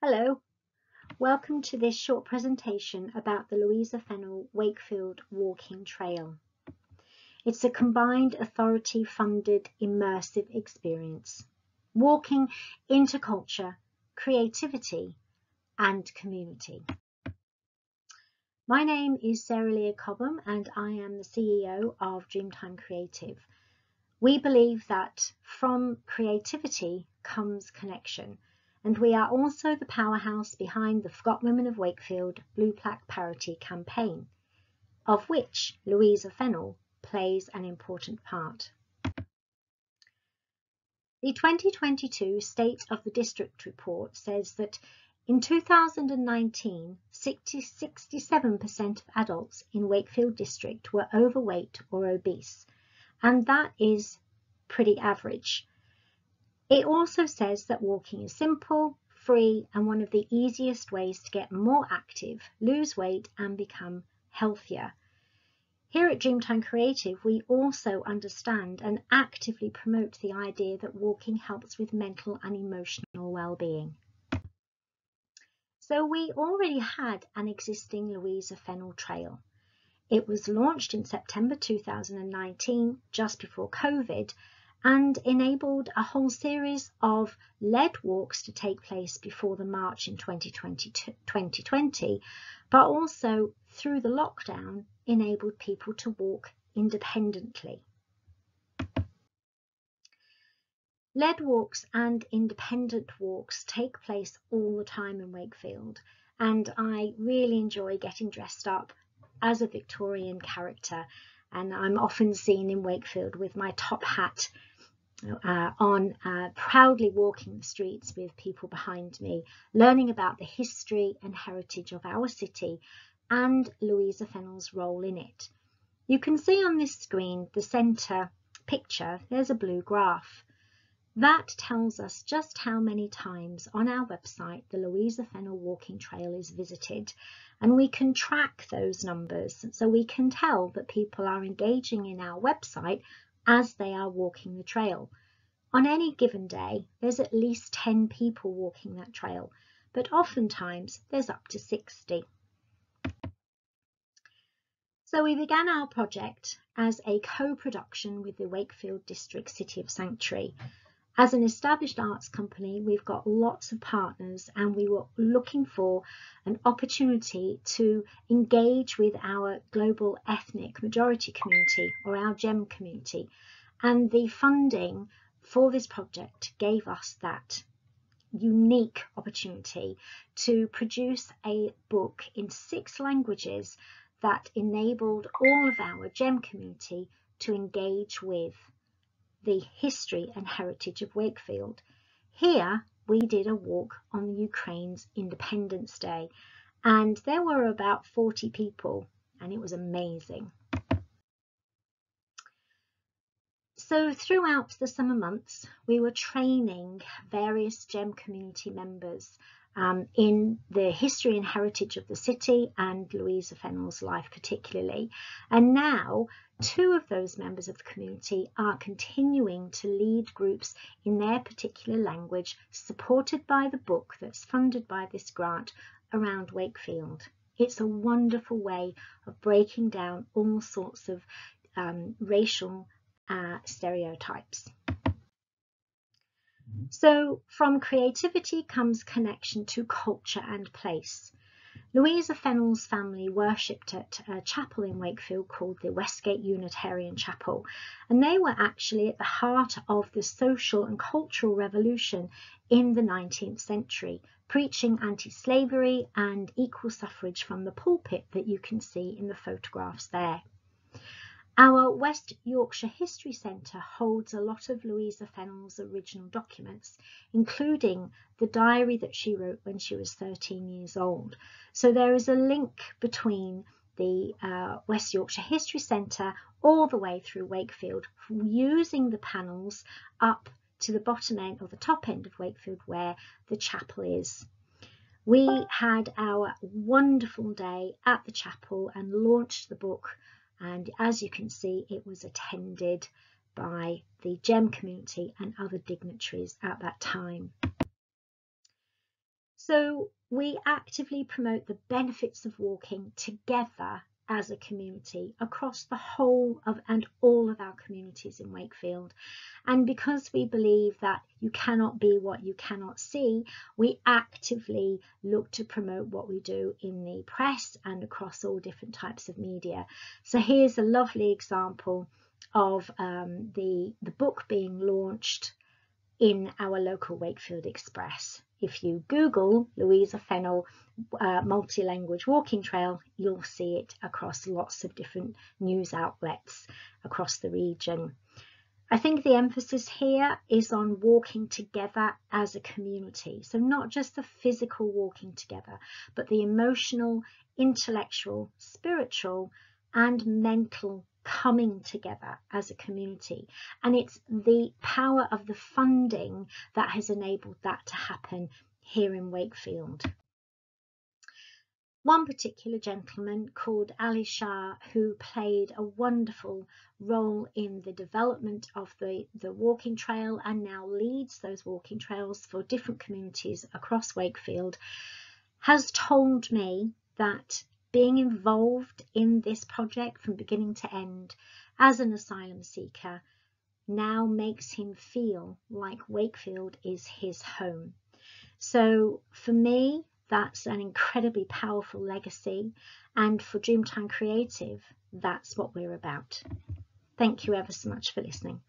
Hello, welcome to this short presentation about the Louisa Fennell Wakefield Walking Trail. It's a combined authority funded immersive experience, walking into culture, creativity and community. My name is Sarah Leah Cobham and I am the CEO of Dreamtime Creative. We believe that from creativity comes connection and we are also the powerhouse behind the Forgot Women of Wakefield Blue Plaque Parity campaign, of which Louisa Fennell plays an important part. The 2022 State of the District report says that in 2019, 67% of adults in Wakefield District were overweight or obese, and that is pretty average. It also says that walking is simple, free, and one of the easiest ways to get more active, lose weight, and become healthier. Here at Dreamtime Creative, we also understand and actively promote the idea that walking helps with mental and emotional well-being. So we already had an existing Louisa Fennell Trail. It was launched in September 2019, just before COVID, and enabled a whole series of led walks to take place before the March in 2020, but also through the lockdown enabled people to walk independently. Led walks and independent walks take place all the time in Wakefield and I really enjoy getting dressed up as a Victorian character and I'm often seen in Wakefield with my top hat uh, on uh, proudly walking the streets with people behind me, learning about the history and heritage of our city and Louisa Fennell's role in it. You can see on this screen the centre picture, there's a blue graph. That tells us just how many times on our website the Louisa Fennell Walking Trail is visited and we can track those numbers so we can tell that people are engaging in our website as they are walking the trail. On any given day, there's at least 10 people walking that trail, but oftentimes there's up to 60. So we began our project as a co-production with the Wakefield District City of Sanctuary. As an established arts company, we've got lots of partners and we were looking for an opportunity to engage with our global ethnic majority community or our GEM community. And the funding for this project gave us that unique opportunity to produce a book in six languages that enabled all of our GEM community to engage with the history and heritage of Wakefield. Here we did a walk on Ukraine's Independence Day and there were about 40 people and it was amazing. So throughout the summer months, we were training various GEM community members um, in the history and heritage of the city and Louisa Fennell's life particularly. And now two of those members of the community are continuing to lead groups in their particular language supported by the book that's funded by this grant around Wakefield. It's a wonderful way of breaking down all sorts of um, racial uh, stereotypes. So from creativity comes connection to culture and place. Louisa Fennell's family worshipped at a chapel in Wakefield called the Westgate Unitarian Chapel, and they were actually at the heart of the social and cultural revolution in the 19th century, preaching anti-slavery and equal suffrage from the pulpit that you can see in the photographs there. Our West Yorkshire History Centre holds a lot of Louisa Fennell's original documents, including the diary that she wrote when she was 13 years old. So there is a link between the uh, West Yorkshire History Centre all the way through Wakefield using the panels up to the bottom end or the top end of Wakefield where the chapel is. We had our wonderful day at the chapel and launched the book and as you can see it was attended by the GEM community and other dignitaries at that time. So we actively promote the benefits of walking together as a community across the whole of and all of our communities in Wakefield. And because we believe that you cannot be what you cannot see, we actively look to promote what we do in the press and across all different types of media. So here's a lovely example of um, the, the book being launched in our local Wakefield Express. If you Google Louisa Fennell uh, multi-language walking trail, you'll see it across lots of different news outlets across the region. I think the emphasis here is on walking together as a community. So not just the physical walking together, but the emotional, intellectual, spiritual and mental coming together as a community. And it's the power of the funding that has enabled that to happen here in Wakefield. One particular gentleman called Ali Shah, who played a wonderful role in the development of the, the walking trail and now leads those walking trails for different communities across Wakefield, has told me that being involved in this project from beginning to end as an asylum seeker now makes him feel like Wakefield is his home. So for me, that's an incredibly powerful legacy. And for Dreamtime Creative, that's what we're about. Thank you ever so much for listening.